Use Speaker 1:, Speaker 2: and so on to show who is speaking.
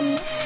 Speaker 1: Um,